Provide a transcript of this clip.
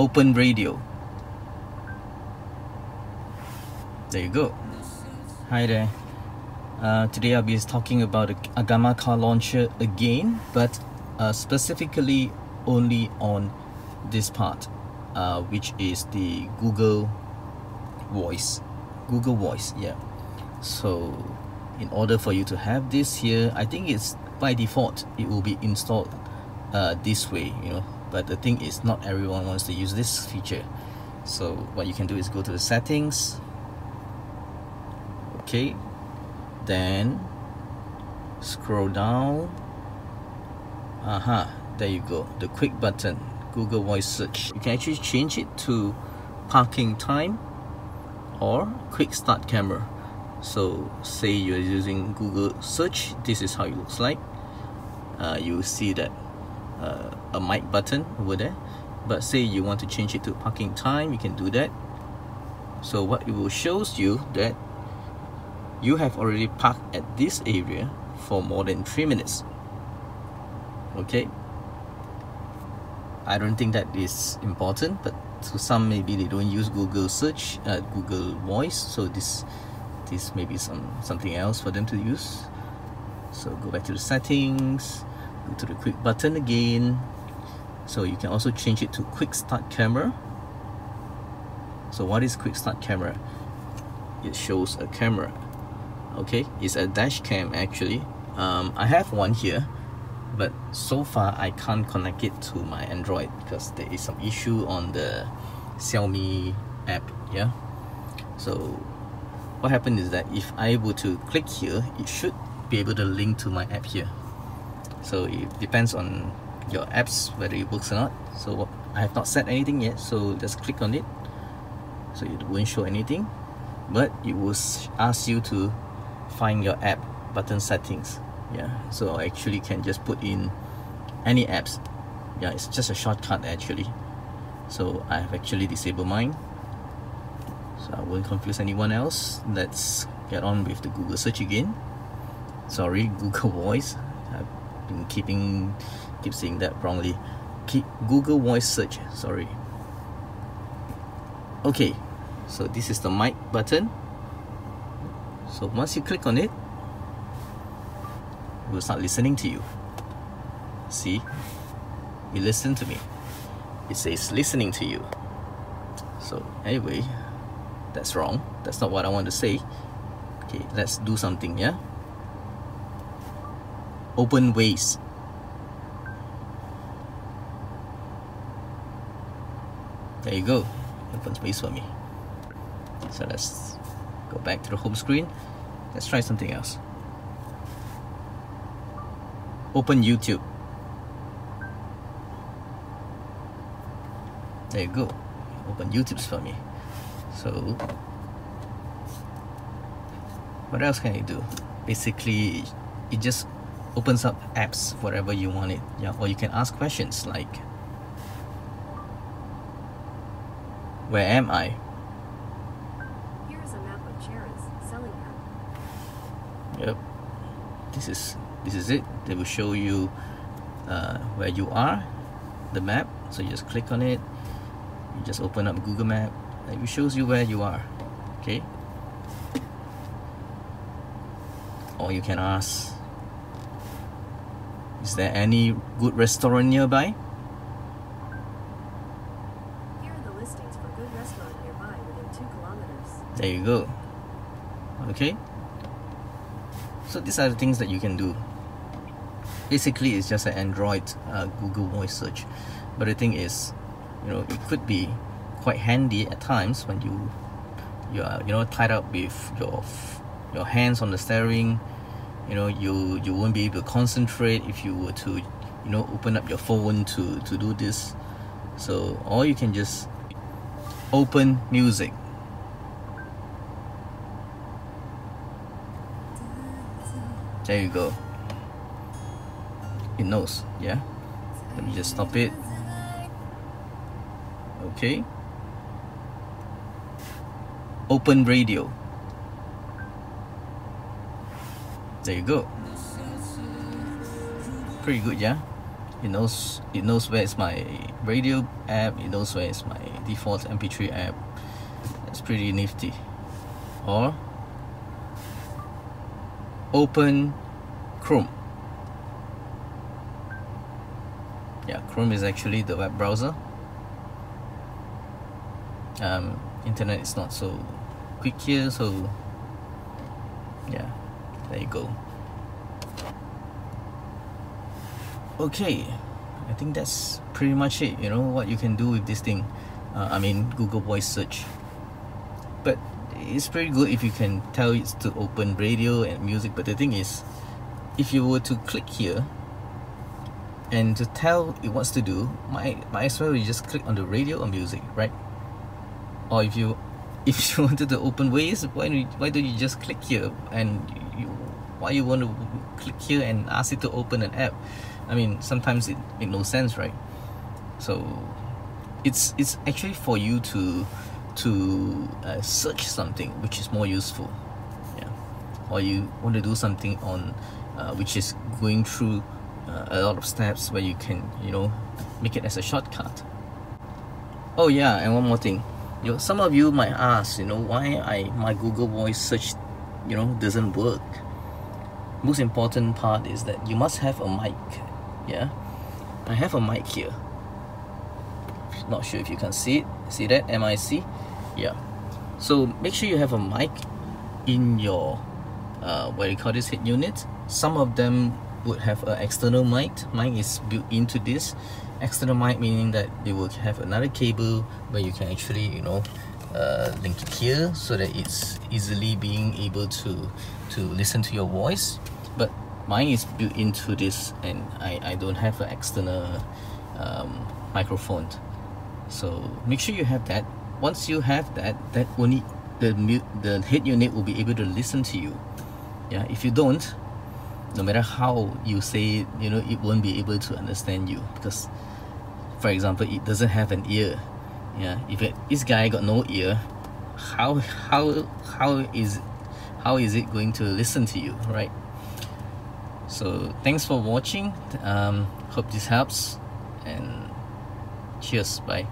open radio. There you go. Hi there. Uh, today I'll be talking about Agama car launcher again but uh, specifically only on this part uh, which is the Google voice. Google voice yeah. So in order for you to have this here I think it's by default it will be installed uh, this way you know but the thing is not everyone wants to use this feature. So what you can do is go to the settings. Okay. Then scroll down. Aha uh -huh, there you go. The quick button Google voice search. You can actually change it to parking time or quick start camera. So say you're using Google search this is how it looks like. Uh, you see that uh, a mic button over there. But say you want to change it to parking time you can do that. So what it will shows you that you have already parked at this area for more than three minutes. Okay? I don't think that is important but to some maybe they don't use Google search uh, Google voice. So this this may be some something else for them to use. So go back to the settings to the quick button again. So you can also change it to quick start camera. So what is quick start camera? It shows a camera. Okay it's a dash cam actually. Um, I have one here but so far I can't connect it to my Android because there is some issue on the Xiaomi app yeah? So what happened is that if I were to click here it should be able to link to my app here so it depends on your apps whether it works or not. So I have not set anything yet so just click on it. So it won't show anything. But it will ask you to find your app button settings. Yeah so I actually can just put in any apps. Yeah it's just a shortcut actually. So I have actually disabled mine. So I won't confuse anyone else. Let's get on with the Google search again. Sorry Google voice. I've keeping keep saying that wrongly. Keep Google voice search sorry. Okay so this is the mic button. So once you click on it it will start listening to you. See? You listen to me. It says listening to you. So anyway that's wrong. That's not what I want to say. Okay let's do something yeah open Waze. There you go. Open space for me. So let's go back to the home screen. Let's try something else. Open YouTube. There you go. Open YouTube's for me. So what else can you do? Basically it just opens up apps whatever you want it yeah or you can ask questions like where am I? Here's a map of Charon's Selangor. yep. This is this is it. They will show you uh, where you are the map. So you just click on it. You just open up Google map and it shows you where you are okay? Or you can ask is there any good restaurant nearby? Here are the listings for good restaurant nearby within two kilometers. there you go. Okay. So these are the things that you can do. Basically it's just an android uh, google voice search. But the thing is you know it could be quite handy at times when you you are you know tied up with your your hands on the steering you know you you won't be able to concentrate if you were to you know open up your phone to to do this. So or you can just open music. There you go. It knows yeah? Let me just stop it. Okay. Open radio there you go. Pretty good yeah? It knows it knows where is my radio app it knows where is my default mp3 app. It's pretty nifty. Or open chrome. Yeah chrome is actually the web browser. Um, internet is not so quick here so yeah there you go. Okay I think that's pretty much it you know what you can do with this thing. Uh, I mean Google voice search. But it's pretty good if you can tell it to open radio and music but the thing is if you were to click here and to tell it what's to do might, might as well you just click on the radio or music right? Or if you if you wanted to open Waze why why don't you just click here and you why you want to click here and ask it to open an app? I mean sometimes it makes no sense right? So it's it's actually for you to to uh, search something which is more useful yeah. Or you want to do something on uh, which is going through uh, a lot of steps where you can you know make it as a shortcut. Oh yeah and one more thing. You know, some of you might ask you know why I my Google voice search you know doesn't work. Most important part is that you must have a mic yeah? I have a mic here. Not sure if you can see it. See that? MIC yeah. So make sure you have a mic in your uh, what you call this head unit. Some of them would have an external mic. Mine is built into this. External mic meaning that they will have another cable where you can actually you know uh, link it here so that it's easily being able to to listen to your voice. But mine is built into this and I, I don't have an external um, microphone. So make sure you have that. Once you have that that only the the head unit will be able to listen to you. Yeah if you don't no matter how you say it you know it won't be able to understand you because for example it doesn't have an ear yeah if it, this guy got no ear how how how is how is it going to listen to you right? So thanks for watching. Um, hope this helps and cheers bye